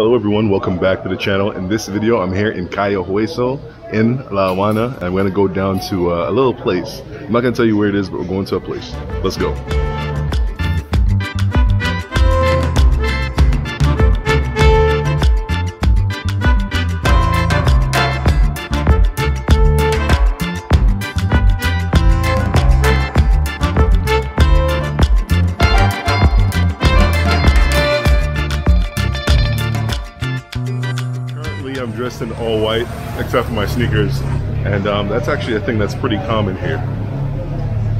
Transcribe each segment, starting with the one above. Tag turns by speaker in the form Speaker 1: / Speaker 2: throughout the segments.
Speaker 1: Hello everyone, welcome back to the channel. In this video, I'm here in Cayo Hueso in La Habana. I'm gonna go down to uh, a little place. I'm not gonna tell you where it is, but we're going to a place. Let's go. Dressed in all white, except for my sneakers, and um, that's actually a thing that's pretty common here.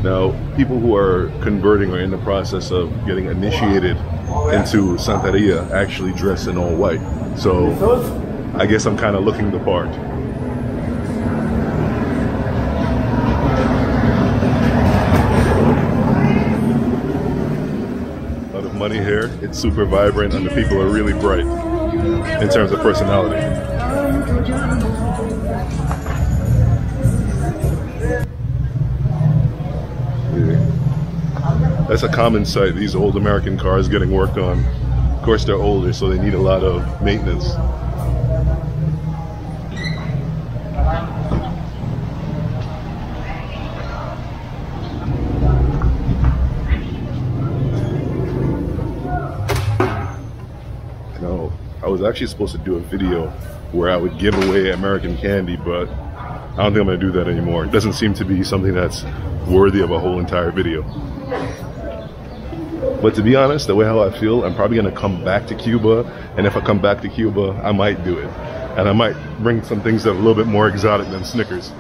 Speaker 1: Now, people who are converting or in the process of getting initiated into Santeria actually dress in all white. So, I guess I'm kind of looking the part. A lot of money here. It's super vibrant, and the people are really bright in terms of personality. That's a common sight. These old American cars getting worked on. Of course, they're older, so they need a lot of maintenance. No, I was actually supposed to do a video where I would give away American candy, but I don't think I'm gonna do that anymore. It doesn't seem to be something that's worthy of a whole entire video. But to be honest, the way how I feel, I'm probably gonna come back to Cuba, and if I come back to Cuba, I might do it. And I might bring some things that are a little bit more exotic than Snickers.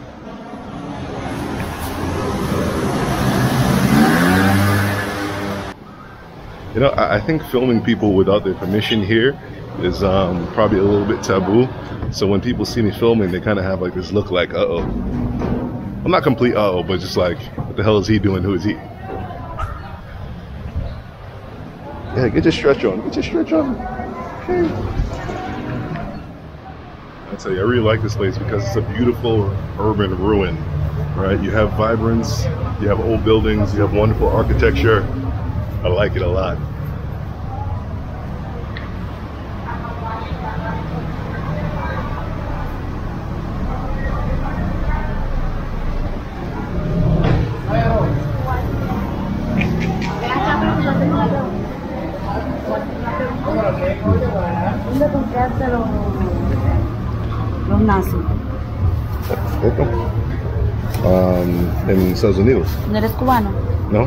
Speaker 1: You know, I, think filming people without their permission here is um, probably a little bit taboo. So when people see me filming, they kind of have like this look like, uh oh. I'm not complete uh oh, but just like, what the hell is he doing? Who is he? Yeah, get your stretch on. Get your stretch on. Okay. I tell you, I really like this place because it's a beautiful urban ruin, right? You have vibrance, you have old buildings, you have wonderful architecture. I like it a lot.
Speaker 2: ¿Dónde compraste los, los nazis?
Speaker 1: Esto. Um, en Estados Unidos,
Speaker 2: ¿No eres cubano?
Speaker 1: ¿no?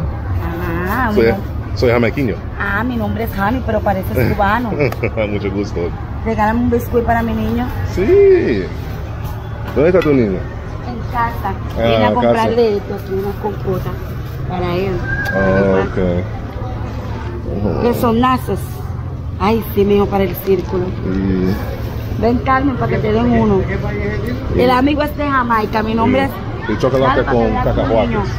Speaker 2: Ah,
Speaker 1: Soy, soy jamaiquino.
Speaker 2: ah, mi nombre es Jami, pero pareces cubano.
Speaker 1: Mucho gusto.
Speaker 2: Regálame un biscuit para mi niño.
Speaker 1: Sí. ¿Dónde está tu niño?
Speaker 2: En casa.
Speaker 1: Ah,
Speaker 2: Vine a comprarle esto aquí, unas compotas para él.
Speaker 1: Ah, ok.
Speaker 2: Que son nazis. Ay, sí, mijo, para el círculo. Ven, Carmen, para que te den uno. El amigo es de Jamaica. Mi nombre es...
Speaker 1: y chocolate
Speaker 2: Dale, para que
Speaker 1: con cacahuates.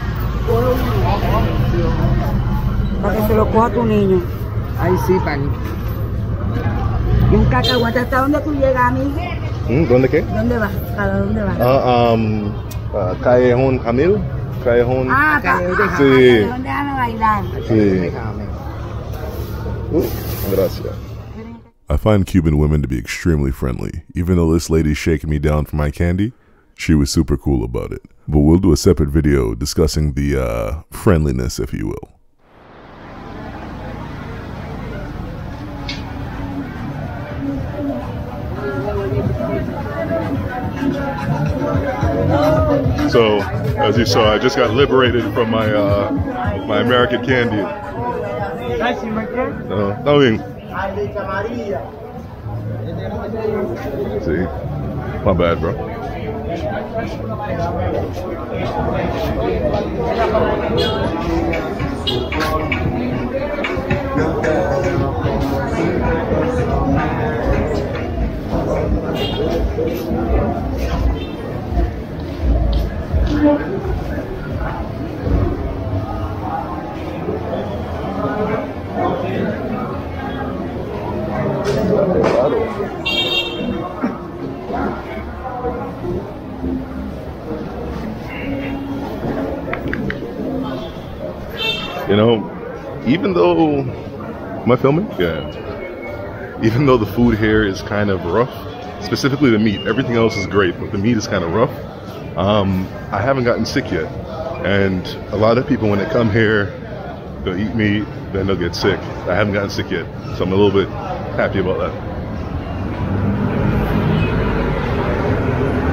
Speaker 2: Para que se lo coja tu niño.
Speaker 3: Ay, sí, pani.
Speaker 2: Y un cacahuate. ¿Hasta dónde tú llegas, amigo?
Speaker 1: Mm, ¿Dónde qué?
Speaker 2: ¿Dónde vas? ¿Para dónde vas?
Speaker 1: Ah, um, Callejón Jamil. Callejón.
Speaker 2: Ah,
Speaker 3: Callejón
Speaker 2: ah,
Speaker 1: Sí.
Speaker 2: Callejón, déjame bailar.
Speaker 1: Sí. Uh, gracias.
Speaker 4: I find Cuban women to be extremely friendly. Even though this lady's shaking me down for my candy, she was super cool about it. But we'll do a separate video discussing the uh, friendliness, if you will.
Speaker 1: So, as you saw, I just got liberated from my uh, my American candy. No, no, bien. See, my bad, bro. Even though I filming? Yeah. even though the food here is kind of rough, specifically the meat, everything else is great, but the meat is kind of rough. Um, I haven't gotten sick yet. And a lot of people, when they come here, they'll eat meat, then they'll get sick. I haven't gotten sick yet, so I'm a little bit happy about that.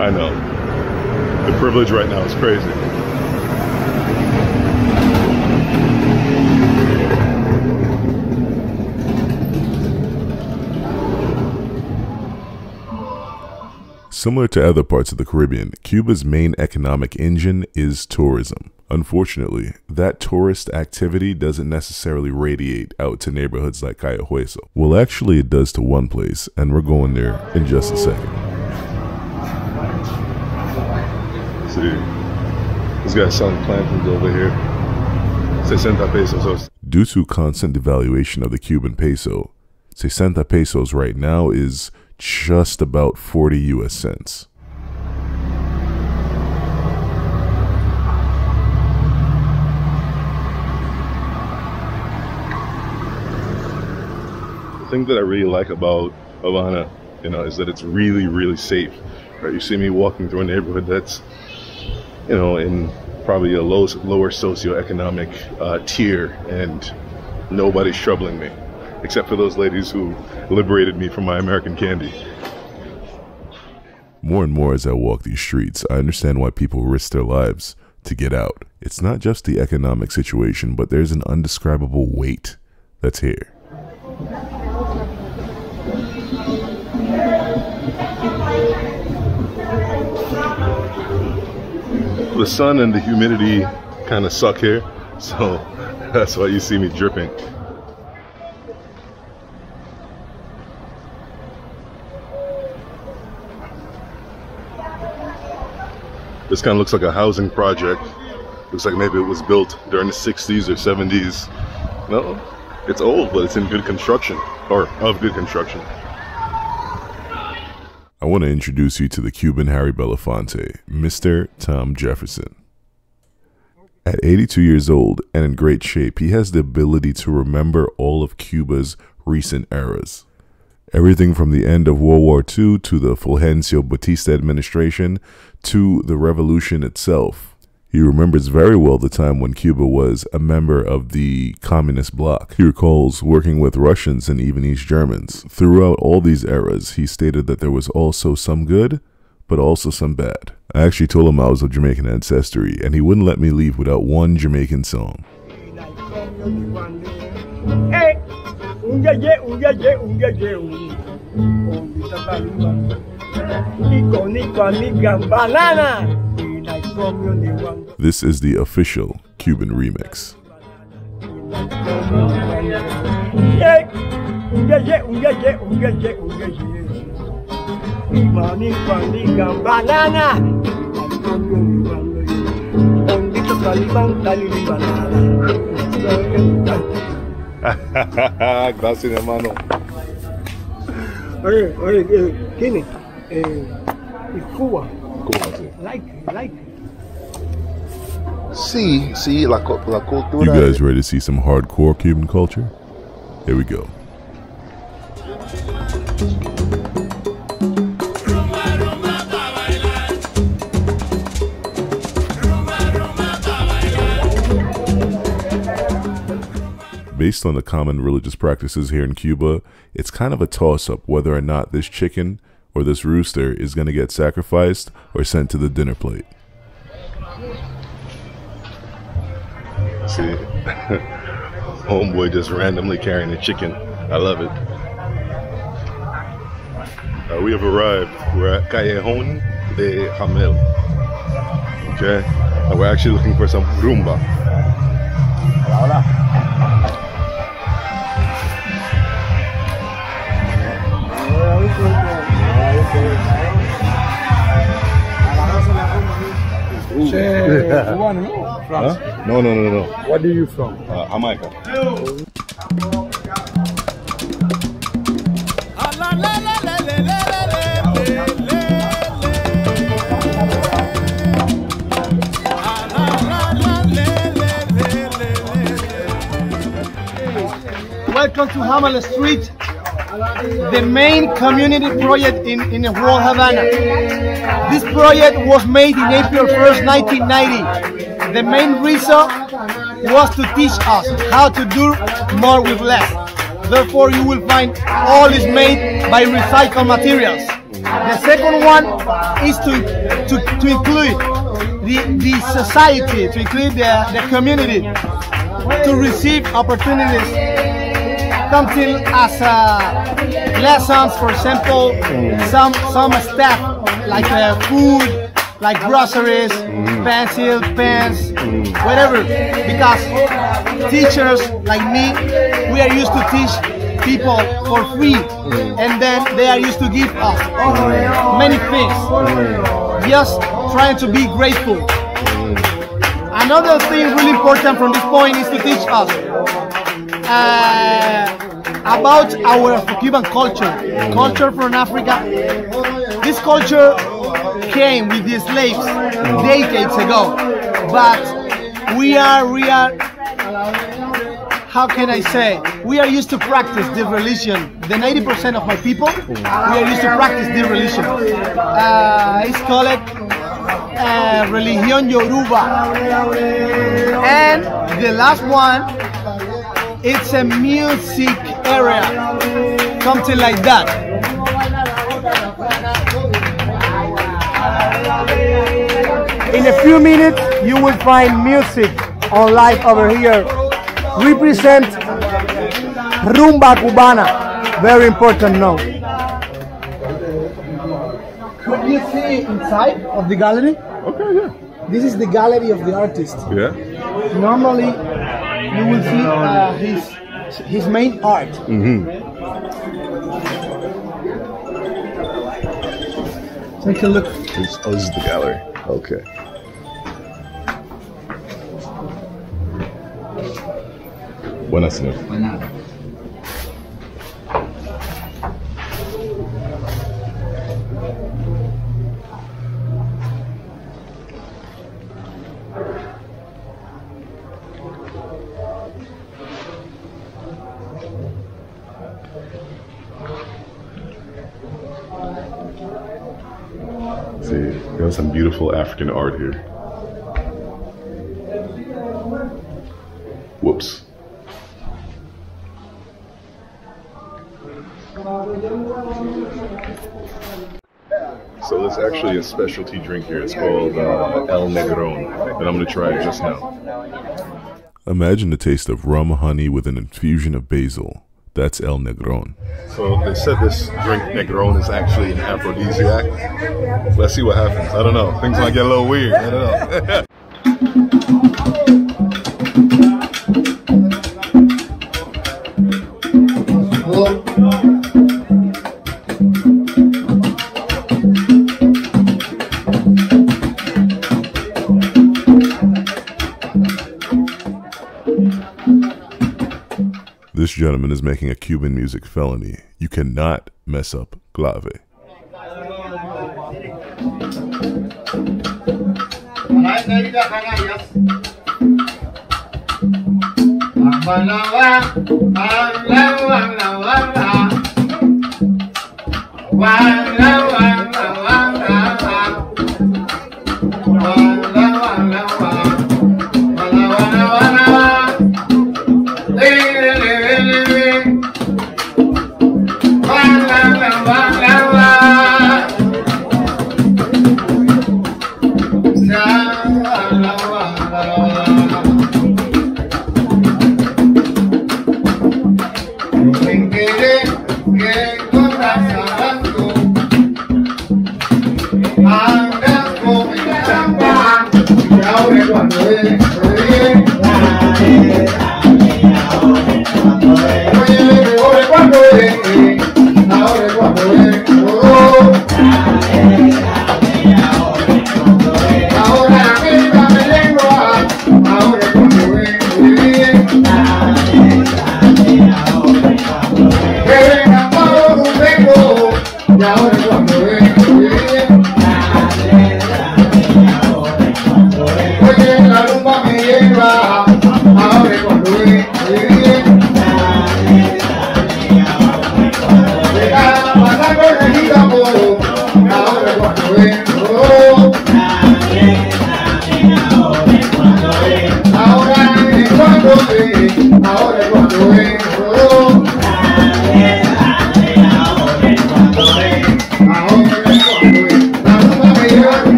Speaker 1: I know. The privilege right now is crazy.
Speaker 4: Similar to other parts of the Caribbean, Cuba's main economic engine is tourism. Unfortunately, that tourist activity doesn't necessarily radiate out to neighborhoods like Cayo Hueso. Well, actually, it does to one place, and we're going there in just a second.
Speaker 1: See, this guy's selling plantains over here. 60 pesos.
Speaker 4: Due to constant devaluation of the Cuban peso, 60 pesos right now is just about 40 US cents.
Speaker 1: The thing that I really like about Havana, you know, is that it's really, really safe. Right? You see me walking through a neighborhood that's, you know, in probably a low, lower socioeconomic uh, tier, and nobody's troubling me, except for those ladies who liberated me from my American candy.
Speaker 4: More and more as I walk these streets, I understand why people risk their lives to get out. It's not just the economic situation, but there's an undescribable weight that's here.
Speaker 1: The sun and the humidity kind of suck here, so that's why you see me dripping. This kind of looks like a housing project. Looks like maybe it was built during the 60s or 70s. No, it's old, but it's in good construction, or of good construction.
Speaker 4: I want to introduce you to the Cuban Harry Belafonte, Mr. Tom Jefferson. At 82 years old and in great shape, he has the ability to remember all of Cuba's recent eras. Everything from the end of World War II to the Fulgencio Batista administration to the revolution itself. He remembers very well the time when Cuba was a member of the communist bloc. He recalls working with Russians and even East Germans. Throughout all these eras, he stated that there was also some good, but also some bad. I actually told him I was of Jamaican ancestry, and he wouldn't let me leave without one Jamaican song.
Speaker 3: Hey, Nico, Nico, amiga, banana.
Speaker 4: This is the official Cuban remix.
Speaker 1: Gracias, hermano.
Speaker 3: Oye, oye, eh, Kini, eh, y Cuba,
Speaker 1: ¿Cómo así?
Speaker 3: like, like.
Speaker 1: Sí, sí, la, cu- la
Speaker 4: You guys ready to see some hardcore Cuban culture? Here we go. Based on the common religious practices here in Cuba, it's kind of a toss up whether or not this chicken or this rooster is going to get sacrificed or sent to the dinner plate.
Speaker 1: See, homeboy just randomly carrying a chicken. I love it. Uh, we have arrived. We're at Callejon de Hamel. Okay, and we're actually looking for some rumba.
Speaker 3: Cubano, no?
Speaker 1: Huh? No, no, no, no.
Speaker 3: What are you from?
Speaker 1: Uh, Jamaica.
Speaker 3: Welcome to Hamala Street.
Speaker 5: The main community project in, in the World Havana. This project was made in April 1st, 1990. The main reason was to teach us how to do more with less. Therefore, you will find all is made by recycled materials. The second one is to, to, to include the, the society, to include the, the community, to receive opportunities, something as uh, lessons, for example, some some stuff like uh, food, like groceries, pencil, pens, whatever. Because teachers like me, we are used to teach people for free, and then they are used to give us many things. Just trying to be grateful. Another thing really important from this point is to teach us uh, about our Cuban culture, culture from Africa. This culture came with the slaves decades ago, but we are we are how can I say? We are used to practice the religion. The 90% of my people, we are used to practice the religion. Uh, it's called uh, religion Yoruba. And the last one, it's a music area, something like that. In a few minutes, you will find music on live over here. Represent Rumba Cubana. Very important note. Could you see inside of the gallery?
Speaker 1: Okay, yeah.
Speaker 5: This is the gallery of the artist.
Speaker 1: Yeah.
Speaker 5: Normally, you will see uh, his his main art. Take a look.
Speaker 1: This, oh, this is the gallery. Okay. Buenas, señor. See, you have some beautiful African art here. Whoops. So there's actually a specialty drink here. It's called uh, El Negron, and I'm gonna try it just now.
Speaker 4: Imagine the taste of rum honey with an infusion of basil. That's El Negron.
Speaker 1: So they said this drink Negron is actually an aphrodisiac. Let's see what happens. I don't know. Things might get a little weird. I don't know.
Speaker 4: gentleman is making a Cuban music felony. You cannot mess up clave.
Speaker 6: Ahora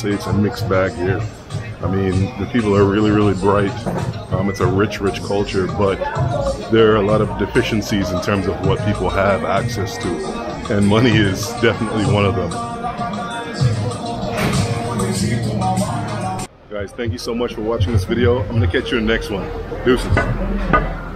Speaker 1: say it's a mixed bag here. I mean, the people are really, really bright. Um, it's a rich, rich culture, but there are a lot of deficiencies in terms of what people have access to, and money is definitely one of them. Guys, thank you so much for watching this video. I'm gonna catch you in the next one. Deuces.